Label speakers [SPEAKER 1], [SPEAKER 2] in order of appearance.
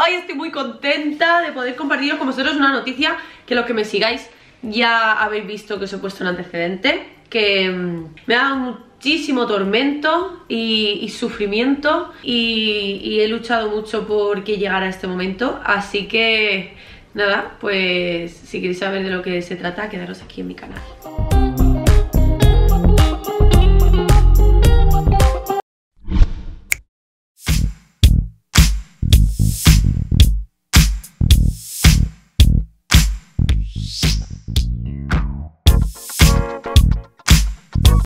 [SPEAKER 1] Hoy estoy muy contenta de poder compartiros con vosotros una noticia que los que me sigáis ya habéis visto que os he puesto un antecedente que mm, me ha dado muchísimo tormento y, sufrimiento y, y, he luchado mucho por que llegara a este momento. Así que nada, pues si queréis saber de lo que se trata quedaros aquí en mi canal Shit.